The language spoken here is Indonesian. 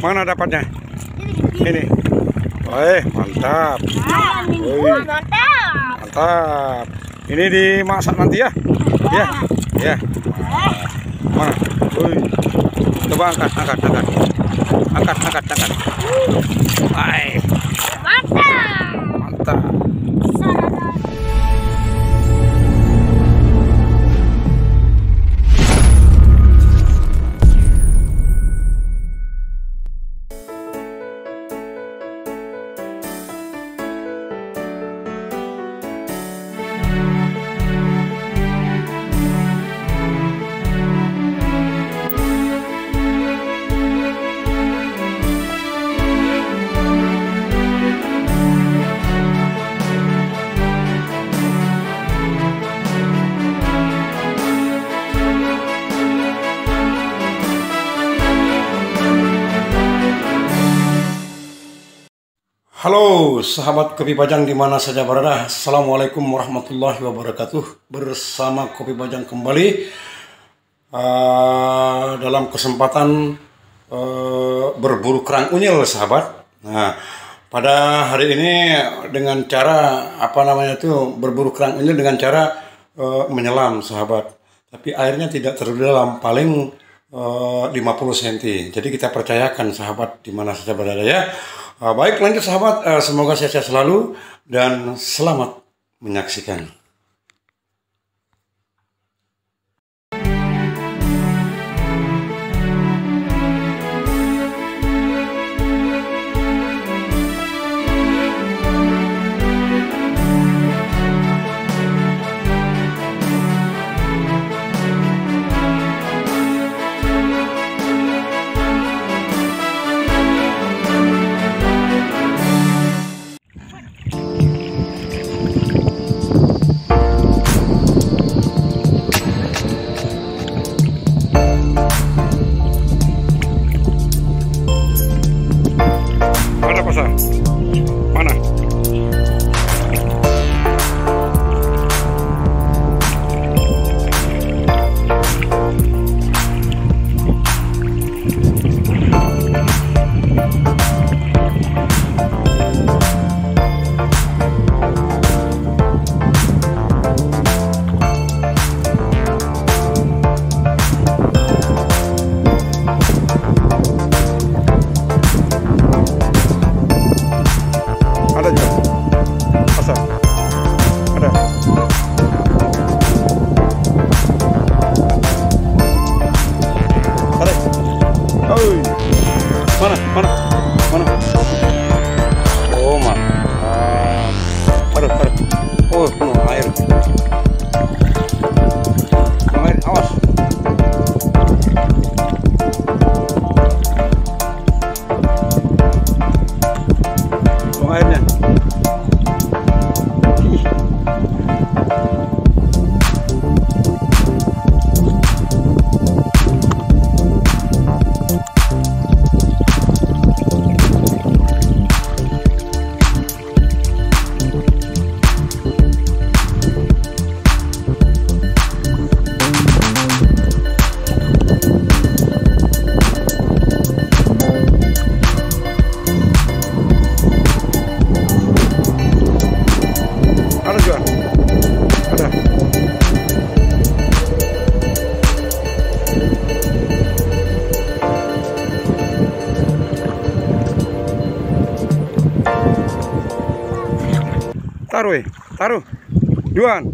Mana dapatnya? Ini. Wih, mantap. Wih, Mantap. mantap. Ini dimasak nanti ya? Ya. Ya. Mana? Wih. Coba angkat, angkat, angkat. Angkat, angkat, angkat. Wih, Mantap. mantap. Halo sahabat Kopi Bajang di mana saja berada. Assalamualaikum warahmatullahi wabarakatuh. Bersama Kopi Bajang kembali eh, dalam kesempatan eh, berburu kerang unyil sahabat. Nah, pada hari ini dengan cara apa namanya itu berburu kerang unyil dengan cara eh, menyelam sahabat. Tapi airnya tidak terlalu dalam, paling eh, 50 cm. Jadi kita percayakan sahabat di mana saja berada ya. Uh, baik lanjut sahabat, Uh, semoga sehat-sehat selalu dan selamat menyaksikan. Taruh, eh. taruh. Juan.